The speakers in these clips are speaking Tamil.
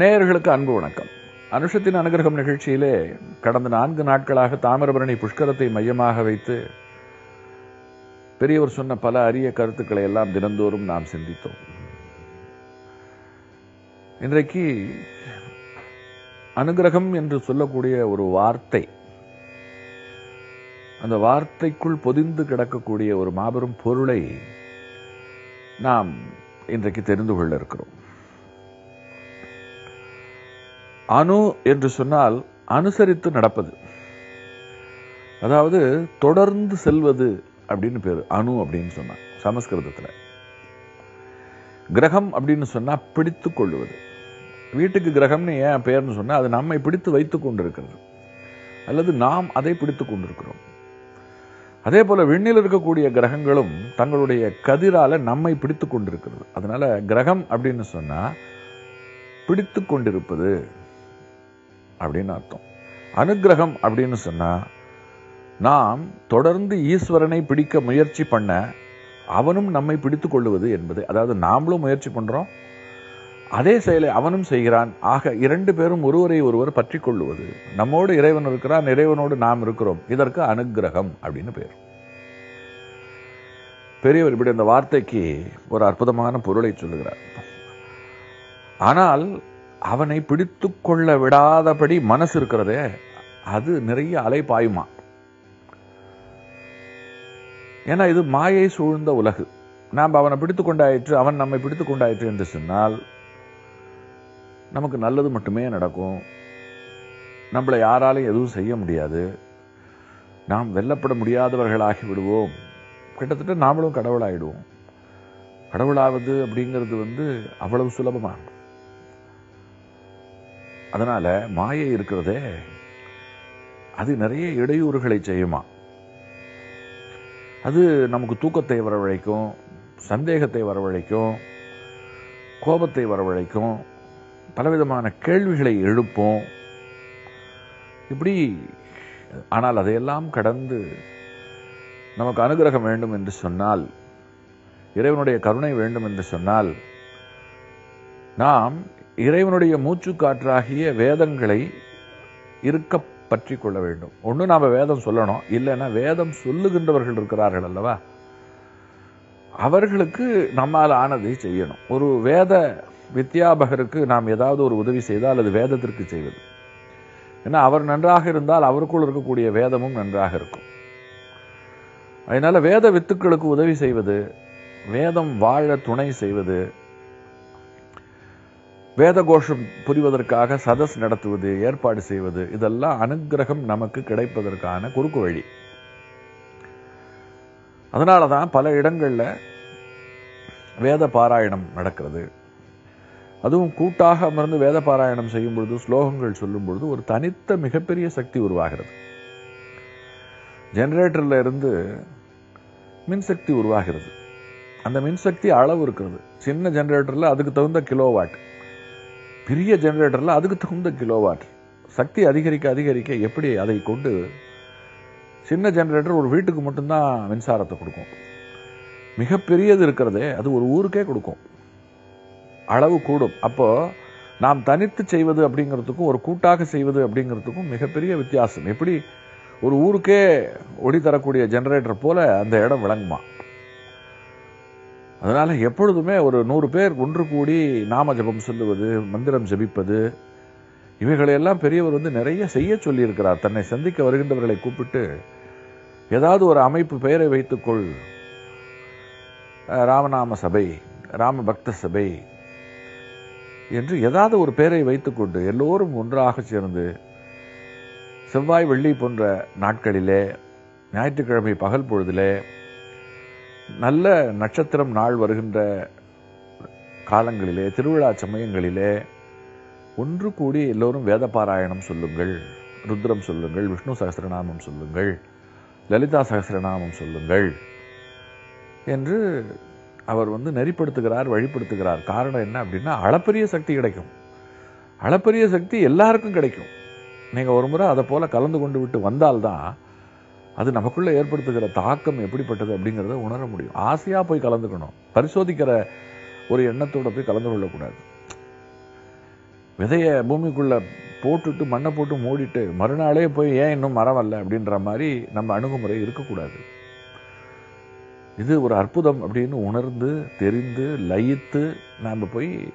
நேயர்களுக்கு அன்பு வணக்கம். அனுஷத்தின் அனுகிரகம் நிகழ்ச்சியிலே கடந்த நான்கு நாட்களாக தாமிரபரணி புஷ்கரத்தை மையமாக வைத்து பெரியவர் சொன்ன பல அரிய கருத்துக்களை எல்லாம் தினந்தோறும் நாம் சிந்தித்தோம். இன்றைக்கு அனுகிரகம் என்று சொல்லக்கூடிய ஒரு வார்த்தை அந்த வார்த்தைக்குள் பொதிந்து கிடக்கக்கூடிய ஒரு மாபெரும் பொருளை நாம் இன்றைக்கு தெரிந்து கொள்ள இருக்கிறோம். அணு என்று சொன்னால் அனுசரித்து நடப்பது. அதாவது தொடர்ந்து செல்வது அப்படின்னு பேரு. அணு அப்படின்னு சொன்னா சமஸ்கிருதத்துல. கிரகம் அப்படின்னு சொன்னா பிடித்து கொள்ளுவது வீட்டுக்கு கிரகம்னு ஏன் பெயர்னு சொன்னா அது நம்மை பிடித்து வைத்துக் கொண்டிருக்கிறது. அல்லது நாம் அதை பிடித்துக் கொண்டிருக்கிறோம். அதே போல விண்ணில் இருக்கக்கூடிய கிரகங்களும் தங்களுடைய கதிரால நம்மை பிடித்துக் கொண்டிருக்கிறது. அதனால கிரகம் அப்படின்னு சொன்னா பிடித்து கொண்டிருப்பது. அப்படின்னு அர்த்தம். அனுகிரகம் அப்படின்னு சொன்னா நாம் தொடர்ந்து ஈஸ்வரனை பிடிக்க முயற்சி பண்ண அவனும் நம்மை பிடித்து கொள்ளுவது என்பது அதாவது நாமளும் முயற்சி பண்றோம் அதே செயலை அவனும் செய்கிறான். ஆக இரண்டு பேரும் ஒருவரை ஒருவர் பற்றி கொள்ளுவது. நம்மோடு இறைவன் இருக்கிறான் இறைவனோடு நாம் இருக்கிறோம். இதற்கு அனுகிரகம் அப்படின்னு பேர். பெரியவர் இப்படி அந்த வார்த்தைக்கு ஒரு அற்புதமான பொருளை சொல்லுகிறார். ஆனால் அவனை பிடித்து கொள்ள விடாதபடி மனசு இருக்கிறதே அது நிறைய அலை பாயுமா ஏன்னா இது மாயை சூழ்ந்த உலகு. நாம் அவனை பிடித்து கொண்டாயிற்று அவன் நம்மை பிடித்து கொண்டாயிற்று என்று சொன்னால் நமக்கு நல்லது மட்டுமே நடக்கும். நம்மளை யாராலையும் எதுவும் செய்ய முடியாது. நாம் வெல்லப்பட முடியாதவர்களாகி விடுவோம். கிட்டத்தட்ட நாமளும் கடவுளாயிடுவோம். கடவுளாவது அப்படிங்கிறது வந்து அவ்வளவு சுலபமாக அதனால மாயை இருக்கிறதே அது நிறைய இடையூறுகளை செய்யுமா? அது நமக்கு தூக்கத்தை வரவழைக்கும் சந்தேகத்தை வரவழைக்கும் கோபத்தை வரவழைக்கும் பலவிதமான கேள்விகளை எழுப்போம். இப்படி ஆனால் அதையெல்லாம் கடந்து நமக்கு அனுகிரகம் வேண்டும் என்று சொன்னால் இறைவனுடைய கருணை வேண்டும் என்று சொன்னால் நாம் இறைவனுடைய மூச்சு காற்றாகிய வேதங்களை இருக்க பற்றி கொள்ள வேண்டும். ஒன்று நாம வேதம் சொல்லணும். இல்லைன்னா வேதம் சொல்லுகின்றவர்கள் இருக்கிறார்கள் அல்லவா? அவர்களுக்கு நம்மால் ஆனதை செய்யணும். ஒரு வேத வித்யாபகருக்கு நாம் ஏதாவது ஒரு உதவி செய்தால் அது வேதத்திற்கு செய்வது. ஏன்னா அவர் நன்றாக இருந்தால் அவருக்குள் இருக்கக்கூடிய வேதமும் நன்றாக இருக்கும். அதனால வேத வித்துக்களுக்கு உதவி செய்வது வேதம் வாழ துணை செய்வது வேத கோஷம் புரிவதற்காக சதஸ் நடத்துவது ஏற்பாடு செய்வது இதெல்லாம் அனுகிரகம் நமக்கு கிடைப்பதற்கான குறுக்கு வழி. அதனால தான் பல இடங்கள்ல வேத பாராயணம் நடக்கிறது. அதுவும் கூட்டாக அமர்ந்து வேத பாராயணம் செய்யும் பொழுது ஸ்லோகங்கள் சொல்லும் பொழுது ஒரு தனித்த மிகப்பெரிய சக்தி உருவாகிறது. ஜெனரேட்டர்ல இருந்து மின்சக்தி உருவாகிறது. அந்த மின்சக்தி அளவு இருக்கிறது. சின்ன ஜெனரேட்டர்ல அதுக்கு தகுந்த கிலோவாட். பெரிய ஜெனரேட்டரில் அதுக்கு தகுந்த கிலோவாட் சக்தி அதிகரிக்க அதிகரிக்க எப்படி அதை கொண்டு சின்ன ஜெனரேட்டர் ஒரு வீட்டுக்கு மட்டும்தான் மின்சாரத்தை கொடுக்கும். மிகப்பெரியது இருக்கிறதே அது ஒரு ஊருக்கே கொடுக்கும். அளவு கூடும். அப்போ நாம் தனித்து செய்வது அப்படிங்கிறதுக்கும் ஒரு கூட்டாக செய்வது அப்படிங்கிறதுக்கும் மிகப்பெரிய வித்தியாசம். எப்படி? ஒரு ஊருக்கே ஒளி தரக்கூடிய ஜெனரேட்டர் போல அந்த இடம் விளங்குமா? அதனால எப்பொழுதுமே ஒரு நூறு பேர் ஒன்று கூடி நாம ஜபம் சொல்லுவது மந்திரம் ஜபிப்பது இவைகளையெல்லாம் பெரியவர் வந்து நிறைய செய்ய சொல்லியிருக்கிறார். தன்னை சந்திக்க வருகின்றவர்களை கூப்பிட்டு ஏதாவது ஒரு அமைப்பு பெயரை வைத்துக்கொள். ராமநாம சபை ராம பக்த சபை என்று ஏதாவது ஒரு பெயரை வைத்துக்கொண்டு எல்லோரும் ஒன்றாக சேர்ந்து செவ்வாய் வெள்ளி போன்ற நாட்களிலே ஞாயிற்றுக்கிழமை பகல் பொழுதிலே நல்ல நட்சத்திரம் நாள் வருகின்ற காலங்களிலே திருவிழா சமயங்களிலே ஒன்று கூடி எல்லோரும் வேத பாராயணம் சொல்லுங்கள் ருத்ரம் சொல்லுங்கள் விஷ்ணு சகசிரநாமம் சொல்லுங்கள் லலிதா சகசிரநாமம் சொல்லுங்கள் என்று அவர் வந்து நெறிப்படுத்துகிறார் வழிப்படுத்துகிறார். காரணம் என்ன அப்படின்னா அளப்பரிய சக்தி கிடைக்கும். அளப்பரிய சக்தி எல்லாருக்கும் கிடைக்கும். நீங்க ஒரு முறை அதை போல கலந்து கொண்டு விட்டு வந்தால்தான் அது நமக்குள்ள ஏற்படுத்துகிற தாக்கம் எப்படிப்பட்டது அப்படிங்கிறத உணர முடியும். ஆசையா போய் கலந்துக்கணும். பரிசோதிக்கிற ஒரு எண்ணத்தோட போய் கலந்து கொள்ளக்கூடாது விதையை பூமிக்குள்ள போட்டுட்டு மண்ணை போட்டு மூடிட்டு மறுநாளே போய் ஏன் இன்னும் மரம் வரல அப்படின்ற மாதிரி நம்ம அணுகுமுறை இருக்கக்கூடாது. இது ஒரு அற்புதம் அப்படின்னு உணர்ந்து தெரிந்து லயித்து நாம் போய்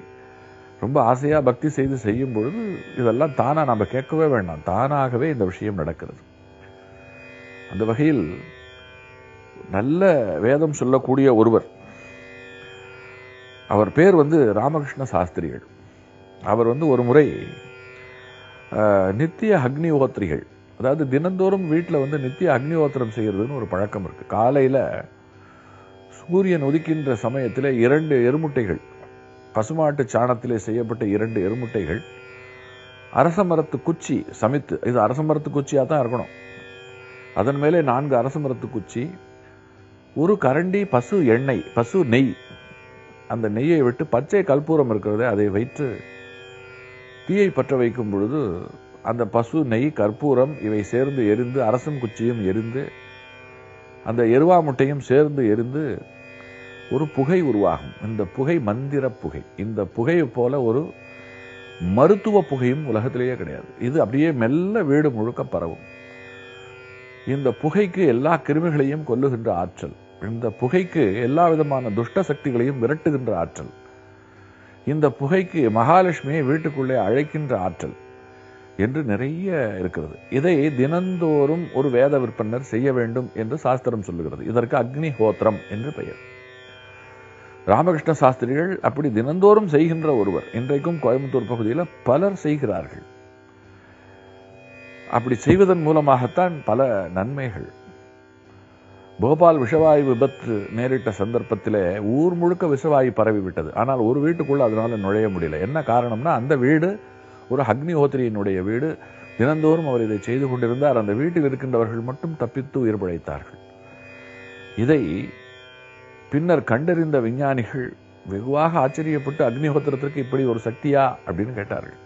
ரொம்ப ஆசையாக பக்தி செய்து செய்யும் பொழுது இதெல்லாம் தானாக நம்ம கேட்கவே வேண்டாம். தானாகவே இந்த விஷயம் நடக்கிறது. அந்த வகையில் நல்ல வேதம் சொல்லக்கூடிய ஒருவர். அவர் பேர் வந்து ராமகிருஷ்ண சாஸ்திரிகள். அவர் வந்து ஒரு முறை அஹ், நித்திய அக்னிஹோத்திரிகள். அதாவது தினந்தோறும் வீட்டில் வந்து நித்திய அக்னிஹோத்திரம் செய்யறதுன்னு ஒரு பழக்கம் இருக்கு. காலையில் சூரியன் உதிக்கின்ற சமயத்தில் இரண்டு எருமுட்டைகள் பசுமாட்டு சாணத்திலே செய்யப்பட்ட இரண்டு எருமுட்டைகள் அரச மரத்து குச்சி சமைத்து இது அரச மரத்து குச்சியாக தான் இருக்கணும். அதன் மேலே நான்கு அரச மரத்து குச்சி ஒரு கரண்டி பசு எண்ணெய் பசு நெய். அந்த நெய்யை விட்டு பச்சை கற்பூரம் இருக்கிறது அதை வைத்து தீயை பற்ற வைக்கும் பொழுது அந்த பசு நெய் கற்பூரம் இவை சேர்ந்து எரிந்து அரசம் குச்சியும் எரிந்து அந்த எருவா முட்டையும் சேர்ந்து எரிந்து ஒரு புகை உருவாகும். இந்த புகை மந்திர புகை. இந்த புகையை போல ஒரு மருத்துவ புகையும் உலகத்திலேயே கிடையாது. இது அப்படியே மெல்ல வீடு முழுக்க பரவும். இந்த புகைக்கு எல்லா கிருமிகளையும் கொல்லுகின்ற ஆற்றல். இந்த புகைக்கு எல்லா விதமான துஷ்ட சக்திகளையும் விரட்டுகின்ற ஆற்றல். இந்த புகைக்கு மகாலட்சுமியை வீட்டுக்குள்ளே அழைக்கின்ற ஆற்றல் என்று நிறைய இருக்கிறது. இதை தினந்தோறும் ஒரு வேத விற்பனர் செய்ய வேண்டும் என்று சாஸ்திரம் சொல்லுகிறது. இதற்கு அக்னி ஹோத்திரம் என்று பெயர். ராமகிருஷ்ண சாஸ்திரிகள் அப்படி தினந்தோறும் செய்கின்ற ஒருவர். இன்றைக்கும் கோயம்புத்தூர் பகுதியில் பலர் செய்கிறார்கள். அப்படி செய்வதன் மூலமாகத்தான் பல நன்மைகள். போபால் விஷவாயு விபத்து நேரிட்ட சந்தர்ப்பத்திலே ஊர் முழுக்க விஷவாயு பரவி விட்டது ஆனால் ஒரு வீட்டுக்குள்ள அதனால நுழைய முடியல. என்ன காரணம்னா அந்த வீடு ஒரு அக்னிஹோத்திரியினுடைய வீடு தினந்தோறும் அவர் இதை செய்து கொண்டிருந்தார். அந்த வீட்டில் இருக்கின்றவர்கள் மட்டும் தப்பித்து உயிர் பிழைத்தார்கள். இதை பின்னர் கண்டறிந்த விஞ்ஞானிகள் வெகுவாக ஆச்சரியப்பட்டு அக்னிஹோத்திரத்திற்கு இப்படி ஒரு சக்தியா அப்படின்னு கேட்டார்கள்.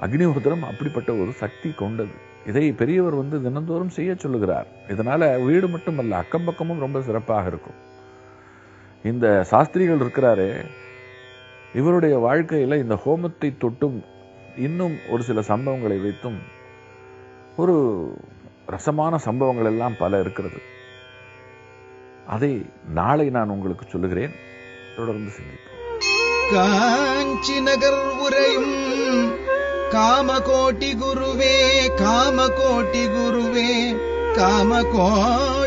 அக்னிஹோத்திரம் அப்படிப்பட்ட ஒரு சக்தி கொண்டது. இதை பெரியவர் வந்து தினந்தோறும் செய்ய சொல்லுகிறார். இதனால வீடு மட்டுமல்ல அக்கம் பக்கமும் ரொம்ப சிறப்பாக இருக்கும். இந்த சாஸ்திரிகள் இருக்கிறாரே இவருடைய வாழ்க்கையில இந்த ஹோமத்தை தொட்டும் இன்னும் ஒரு சில சம்பவங்களை வைத்தும் ஒரு ரசமான சம்பவங்கள் எல்லாம் பல இருக்கிறது. அதை நாளை நான் உங்களுக்கு சொல்லுகிறேன். தொடர்ந்து சிந்திப்போம். காஞ்சி நகர் உரையும் कामकोटिगुरुवे कामकोटिगुरुवे कामकोटिगुरुवे